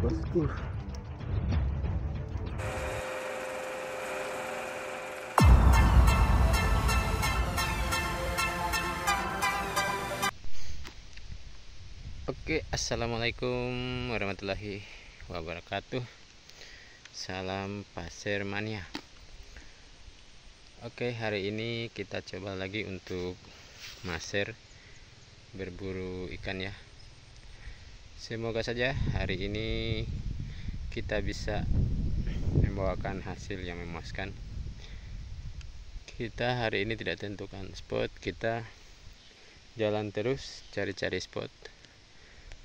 bosku Oke, assalamualaikum warahmatullahi wabarakatuh. Salam pasir mania. Oke, hari ini kita coba lagi untuk maser berburu ikan ya. Semoga saja hari ini kita bisa membawakan hasil yang memuaskan. Kita hari ini tidak tentukan spot, kita jalan terus cari-cari spot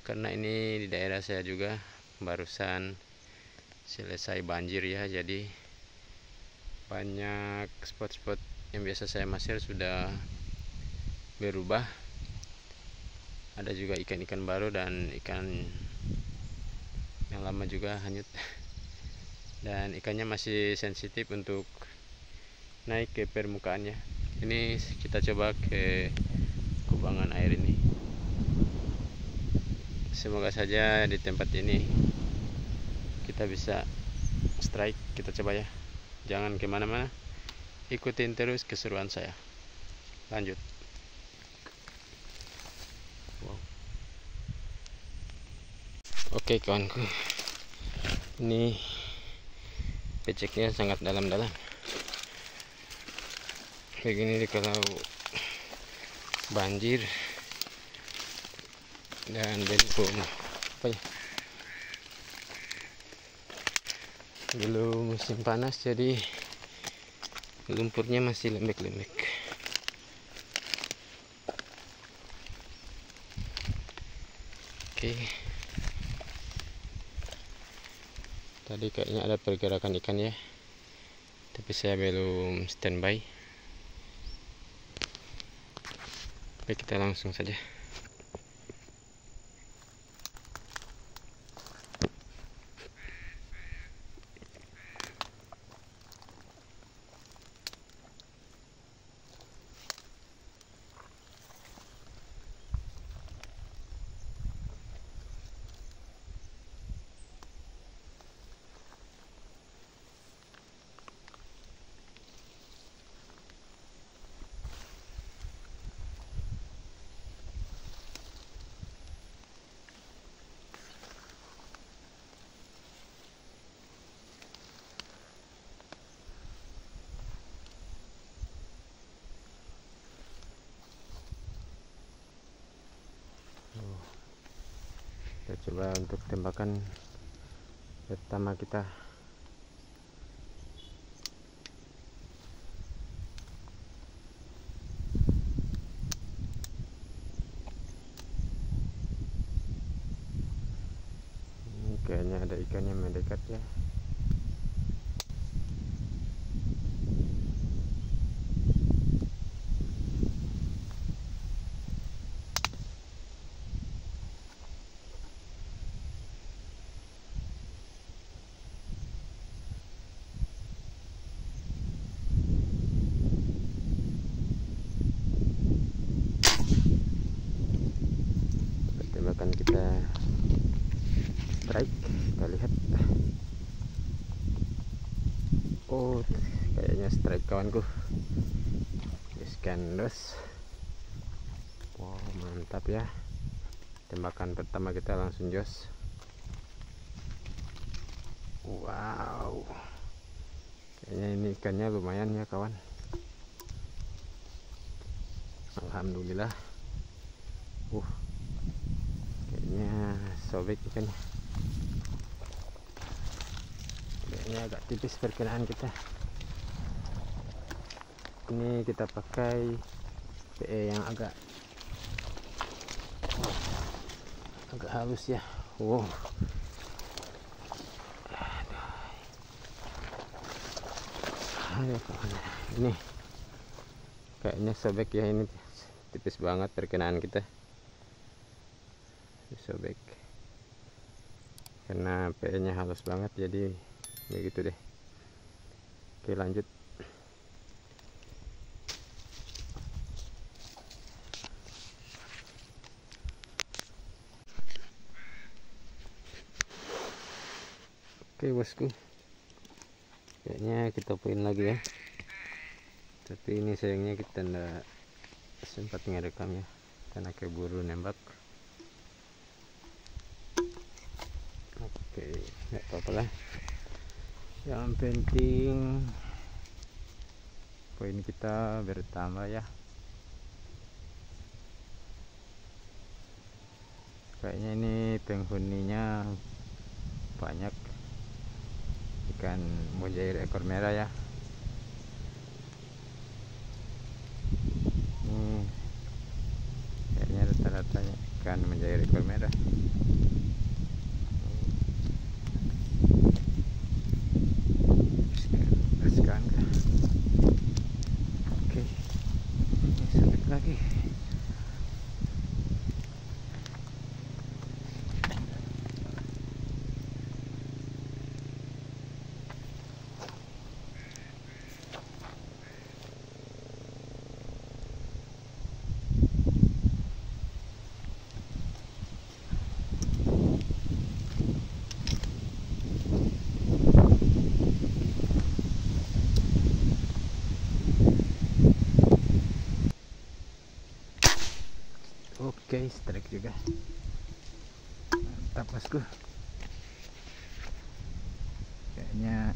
karena ini di daerah saya juga barusan selesai banjir ya jadi banyak spot-spot yang biasa saya masir sudah berubah ada juga ikan-ikan baru dan ikan yang lama juga hanyut. Dan ikannya masih sensitif untuk naik ke permukaannya. Ini kita coba ke kubangan air ini. Semoga saja di tempat ini kita bisa strike. Kita coba ya. Jangan ke mana-mana. Ikutin terus keseruan saya. Lanjut oke kawanku ini peceknya sangat dalam-dalam. Begini kalau banjir dan belum apa ya? Belum musim panas jadi lumpurnya masih lembek-lembek oke tadi kayaknya ada pergerakan ikan ya. Tapi saya belum standby. Oke kita langsung saja kita coba untuk tembakan pertama kita ini kayaknya ada ikan yang mendekat ya tembakan kita strike kita lihat oh kayaknya strike kawanku. Iskandos wow mantap ya. Tembakan pertama kita langsung jos. Wow. Kayaknya ini ikannya lumayan ya kawan. Alhamdulillah. Uh kayaknya sobek ikannya kayaknya agak tipis perkiraan kita. Ini kita pakai PE yang agak agak halus ya. Wow. Ini kayaknya sobek ya ini. Tipis banget perkenaan kita. Sobek. Karena PE nya halus banget jadi begitu deh. Oke lanjut. Oke bosku. Kayaknya kita poin lagi ya. Tapi ini sayangnya kita tidak sempat ngerekam ya karena keburu nembak. Oke nggak apa-apa lah yang penting poin kita bertambah ya. Kayaknya ini penghuninya banyak. Ikan mujair ekor merah ya ini kayaknya rata-ratanya ikan mujair ekor merah oke ini lagi Oke, strike juga. Mantap bosku. Kayaknya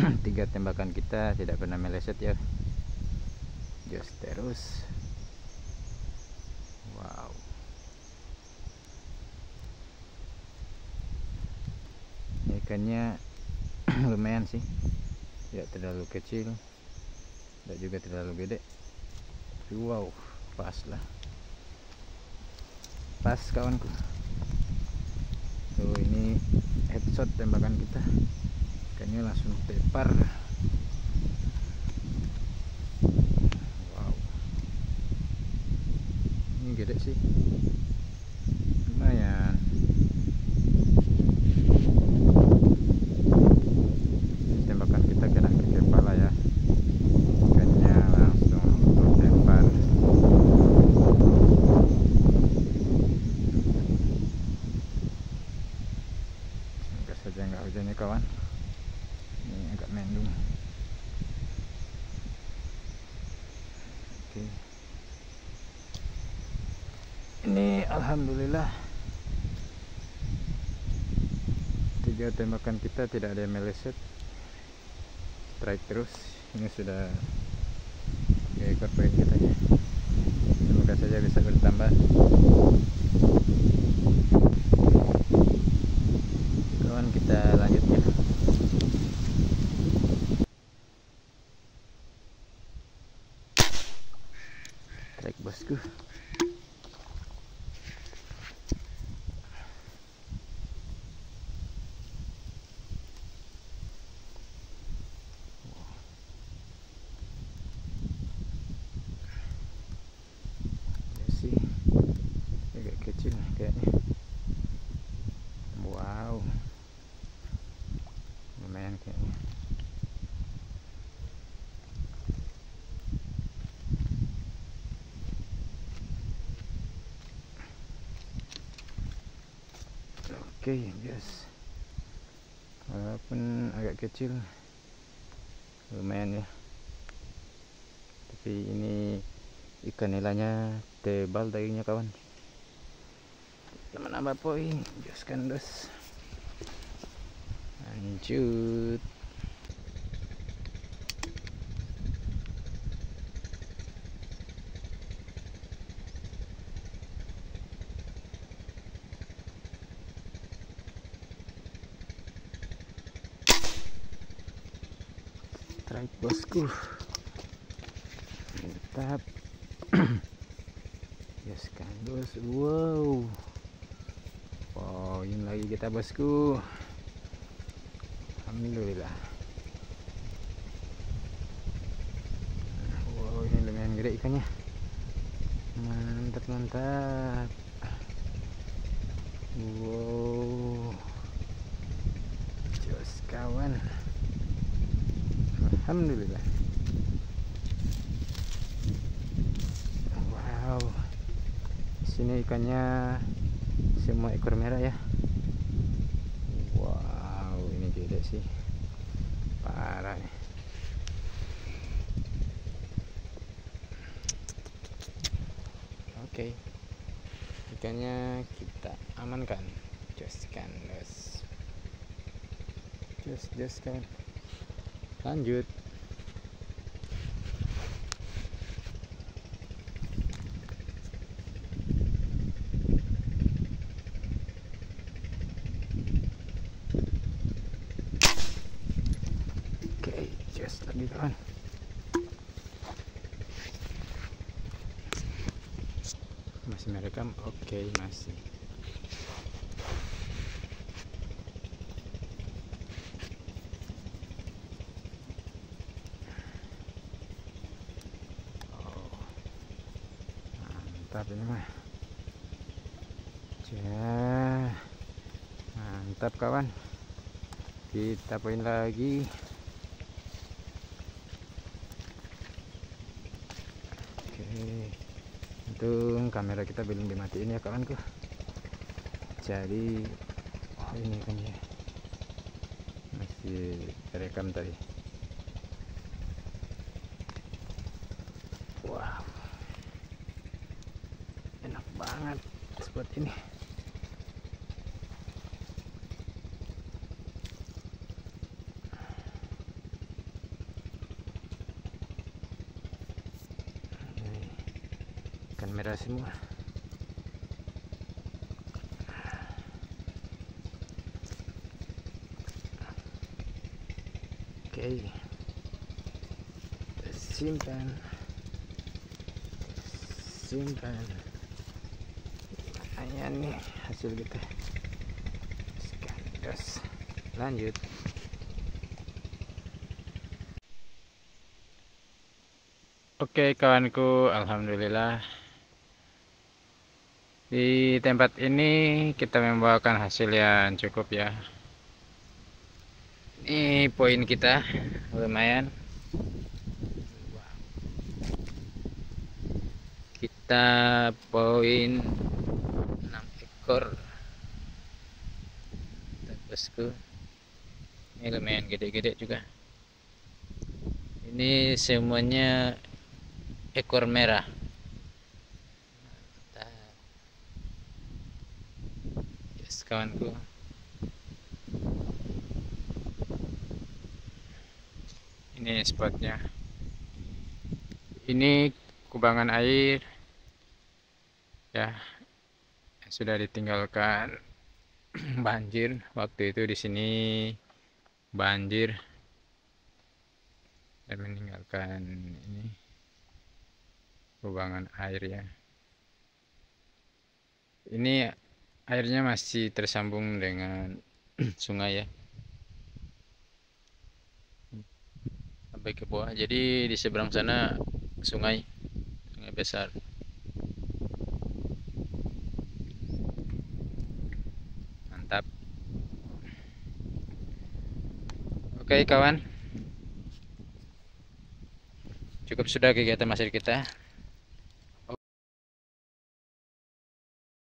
tiga tembakan kita tidak pernah meleset ya. Just terus. Wow. Ikannya lumayan sih. Tidak terlalu kecil. Tidak juga terlalu gede. Wow, pas lah pas kawanku. Tuh ini headshot tembakan kita. Ikannya langsung tepar wow. Ini gede sih lumayan tembakan kita kena ke kepala ya ikannya langsung tepar semoga saja nggak hujan ya kawan ini agak mendung oke ini alhamdulillah tiga tembakan kita tidak ada yang meleset. Strike terus. Ini sudah tiga ekor poin kita ya. Semoga saja bisa bertambah. Kawan kita lanjut ya. Strike bosku Ya sih agak kecil kayaknya wow oke. Yes. Walaupun agak kecil lumayan ya. Tapi ini ikan nilainya tebal dagingnya kawan. Menambah poin jos kandos lanjut. Strike bosku. Mantap. Yes kandos wow. Poin lagi kita bosku alhamdulillah. Wow ini lumayan gede ikannya. Mantap mantap wow. Jos kawan. Alhamdulillah. Wow. Sini ikannya semua ekor merah ya wow ini dia gede sih. Parah nih. Oke. Ikannya kita amankan. Just los just. Just kan lanjut oke just lagi kawan oke masih oh mantap ini mah ya mantap kawan. Kita poin lagi. Oke untung kamera kita belum dimatiin ya kawanku jadi ini kan ya. Masih rekam tadi wow enak banget spot ini Ini ikan merah semua. Oke. Kita simpan. Simpan. Lumayan nih hasil kita. Terus lanjut. Oke kawanku, alhamdulillah di tempat ini kita membawakan hasil yang cukup ya. Ini poin kita lumayan. Kita poin 6 ekor. Bosku. Ini lumayan gede-gede juga. Ini semuanya ekor merah. Mantap. Yes, kawanku. Ini spotnya. Ini kubangan air ya sudah ditinggalkan banjir waktu itu di sini banjir dan meninggalkan ini kubangan air ya ini airnya masih tersambung dengan sungai ya. Sampai ke bawah. Jadi di seberang sana sungai sungai besar. Mantap. Oke kawan. Cukup sudah kegiatan masir kita